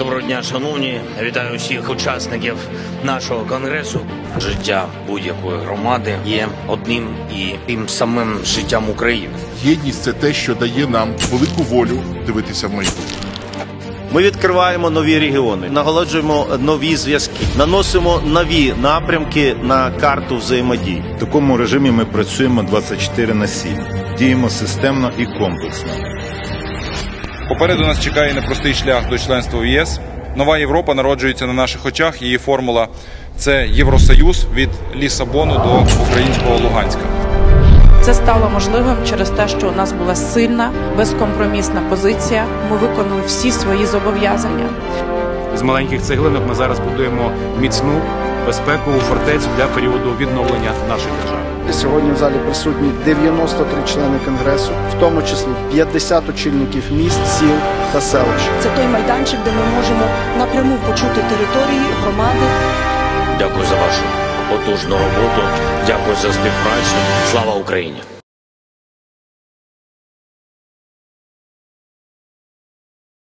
Доброго дня, шановні. Вітаю всіх учасників нашого конгресу. Життя будь-якої громади є одним і тим самим життям України. Єдність це те, що дає нам велику волю дивитися в майбутнє. Ми відкриваємо нові регіони, наголоджуємо нові зв'язки, наносимо нові напрямки на карту взаємодії. В такому режимі ми працюємо 24 на 7. Діємо системно і комплексно. Попереду нас чекає непростий шлях до членства в ЄС. Нова Європа народжується на наших очах. Її формула це Євросоюз від Лісабону до українського Луганська. Це стало можливим через те, що у нас була сильна, безкомпромісна позиція. Ми виконали всі свої зобов'язання. З маленьких цеглинок ми зараз будуємо міцну безпекову фортецю для періоду відновлення нашої держави. Сьогодні в залі присутні 93 члени конгресу, в тому числі 50 очільників міст, сіл та селищ. Це той майданчик, де ми можемо напряму почути території, громади. Дякую за вашу потужну роботу. Дякую за співпрацю. Слава Україні!